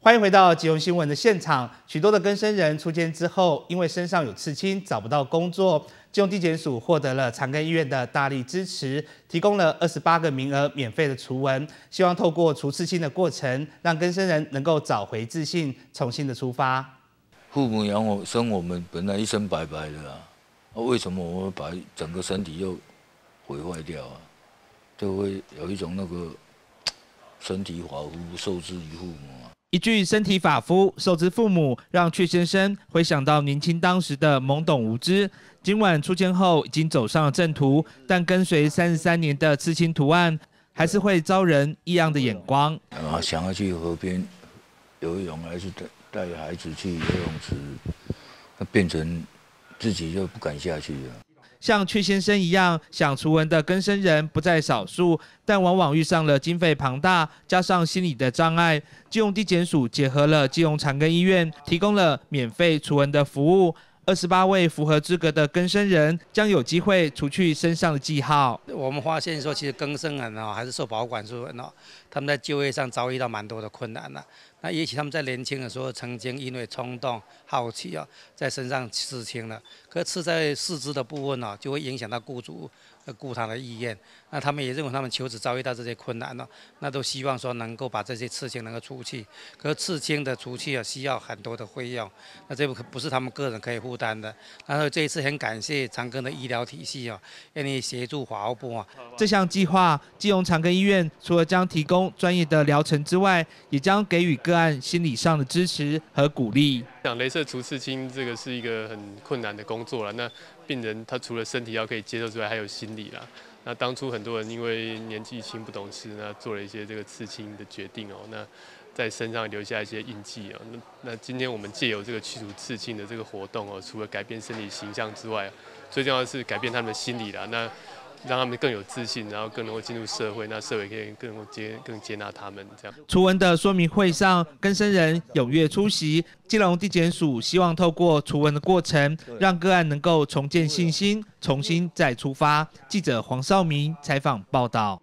欢迎回到吉隆新闻的现场。许多的更生人出监之后，因为身上有刺青，找不到工作。吉隆地检署获得了长庚医院的大力支持，提供了二十八个名额免费的除纹，希望透过除刺青的过程，让更生人能够找回自信，重新的出发。父母养我生我们，本来一身白白的啊，为什么我们把整个身体又毁坏掉啊？就会有一种那个 身体发肤受制于父母啊。一句“身体发肤受之父母”，让阙先生回想到年轻当时的懵懂无知。今晚出监后，已经走上了正途，但跟随三十三年的刺青图案，还是会遭人异样的眼光。啊，想要去河边游泳，还是带带孩子去游泳池，那变成自己就不敢下去了。像阙先生一样想除文的根生人不在少数，但往往遇上了经费庞大，加上心理的障碍。基隆地检署结合了基隆长庚医院，提供了免费除文的服务。二十八位符合资格的更生人将有机会除去身上的记号。我们发现说，其实更生人哦，还是受保管束人哦，他们在就业上遭遇到蛮多的困难的。那也许他们在年轻的时候曾经因为冲动、好奇哦，在身上刺青了，可刺在四肢的部分哦，就会影响到雇主雇他的意愿。那他们也认为他们求职遭遇到这些困难了，那都希望说能够把这些刺青能够除去。可是刺青的除去啊，需要很多的费用，那这不不是他们个人可以负担的。然后这一次很感谢长庚的医疗体系哦，愿意协助华奥部啊。这项计划，基隆长庚医院除了将提供专业的疗程之外，也将给予个案心理上的支持和鼓励。像镭射除刺青，这个是一个很困难的工作了。那病人他除了身体要可以接受之外，还有心理啦。那当初很多人因为年纪轻不懂事，那做了一些这个刺青的决定哦，那在身上留下一些印记哦。那那今天我们借由这个去除刺青的这个活动哦，除了改变身体形象之外，最重要的是改变他们的心理啦。那让他们更有自信，然后更能够进入社会，那社会可以更接更接纳他们这样。除文的说明会上，更生人踊跃出席。基隆地检署希望透过除文的过程，让个案能够重建信心，重新再出发。记者黄少明采访报道。